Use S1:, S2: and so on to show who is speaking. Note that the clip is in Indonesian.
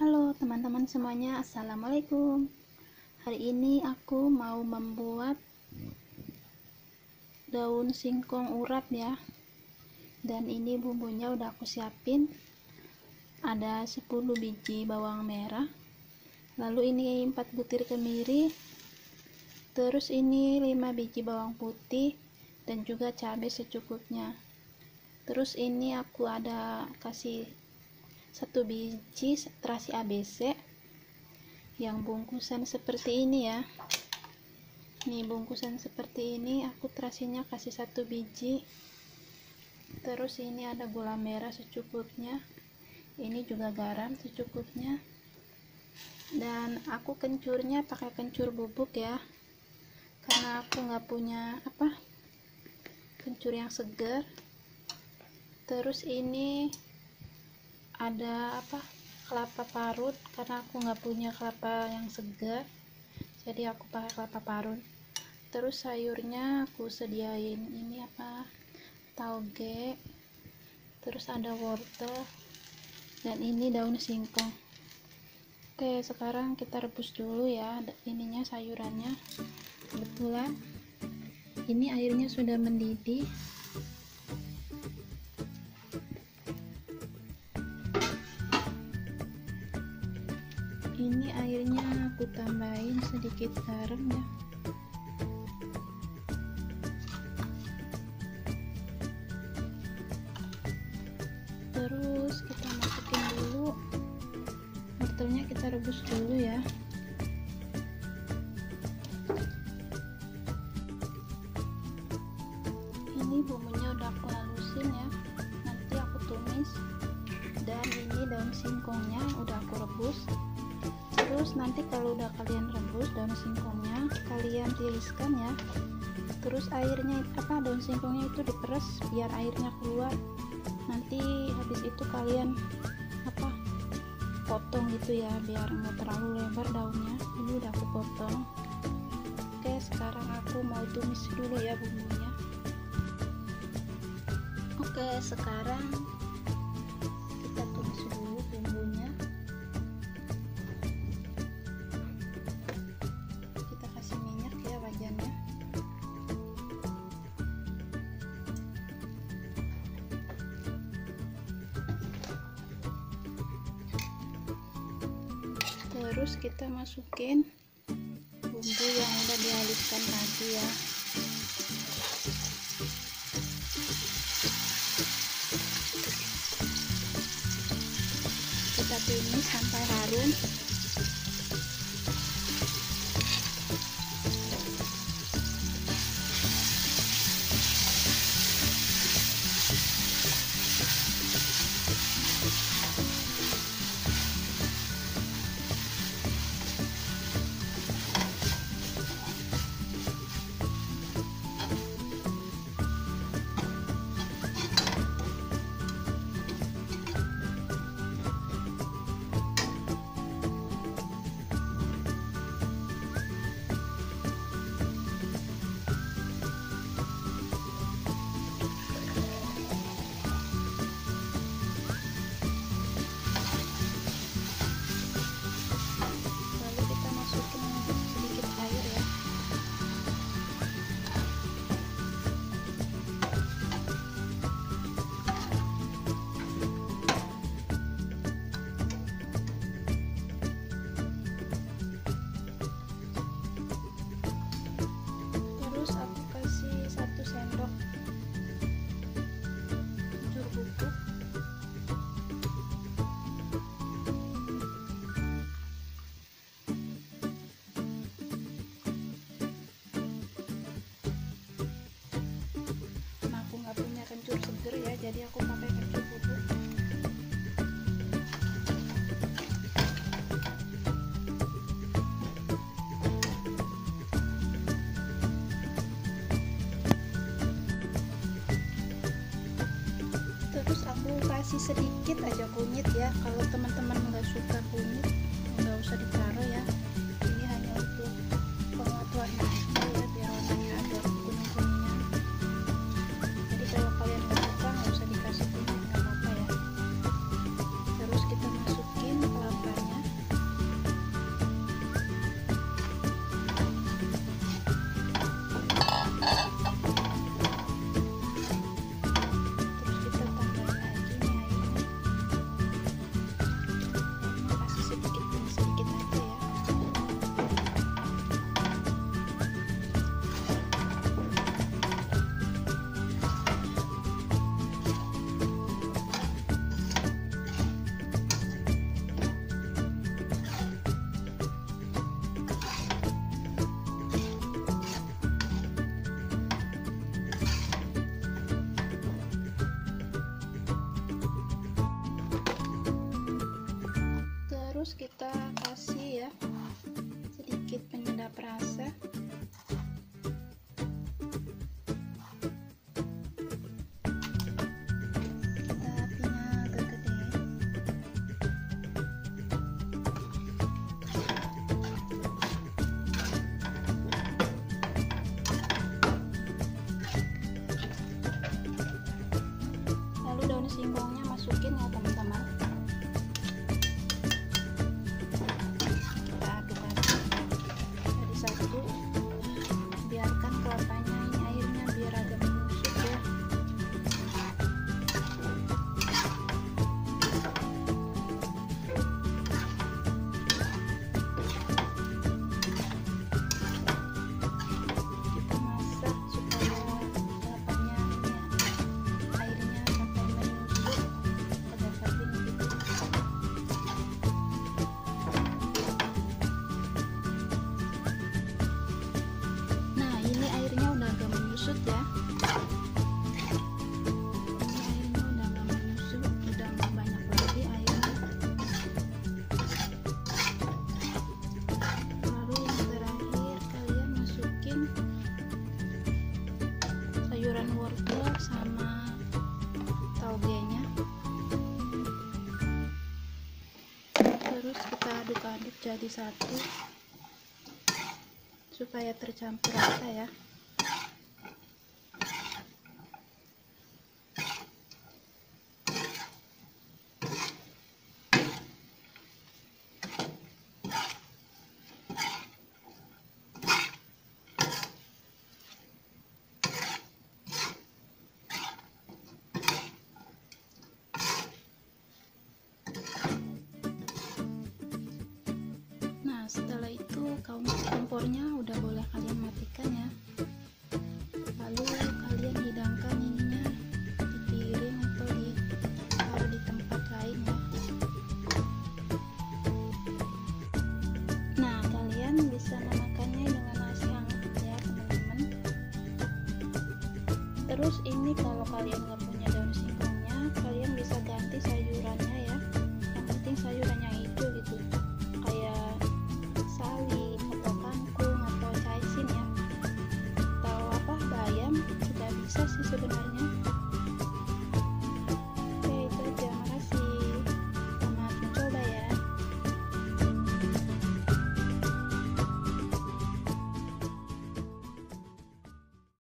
S1: Halo teman-teman semuanya, Assalamualaikum. Hari ini aku mau membuat daun singkong urap ya. Dan ini bumbunya udah aku siapin. Ada 10 biji bawang merah. Lalu ini 4 butir kemiri. Terus ini 5 biji bawang putih Dan juga cabai secukupnya. Terus ini aku ada kasih satu biji terasi ABC yang bungkusan seperti ini ya. Nih bungkusan seperti ini aku terasinya kasih satu biji. Terus ini ada gula merah secukupnya. Ini juga garam secukupnya. Dan aku kencurnya pakai kencur bubuk ya. Karena aku nggak punya apa kencur yang segar. Terus ini ada apa kelapa parut karena aku nggak punya kelapa yang segar jadi aku pakai kelapa parut. Terus sayurnya aku sediain ini apa tauge terus ada wortel dan ini daun singkong. Oke sekarang kita rebus dulu ya ininya sayurannya. Kebetulan ini airnya sudah mendidih aku tambahin sedikit garam ya. Terus kita masukin dulu. Wortelnya kita rebus dulu ya. Ini bumbunya udah aku halusin ya. Nanti aku tumis. Dan ini daun singkongnya udah aku rebus terus nanti kalau udah kalian rebus daun singkongnya kalian tiriskan ya. Terus airnya apa daun singkongnya itu diperes biar airnya keluar. Nanti habis itu kalian apa potong gitu ya biar nggak terlalu lebar daunnya. Ini udah aku potong. Oke sekarang aku mau tumis dulu ya bumbunya. Oke sekarang kita tumis dulu bumbunya terus kita masukin bumbu yang udah dihaluskan tadi ya. Kita tumis sampai harum jadi aku pakai kencur bubuk terus aku kasih sedikit aja kunyit ya. Kalau teman-teman nggak suka kunyit nggak usah ditaruh ya daun singkongnya masukin ya teman-teman. Aduk-aduk jadi satu supaya tercampur rata ya kompornya udah boleh kalian matikan ya. Lalu kalian hidangkan ininya di piring atau di taruh di tempat lain ya. Nah kalian bisa memakannya dengan nasi hangat ya teman-teman. Terus ini kalau kalian nggak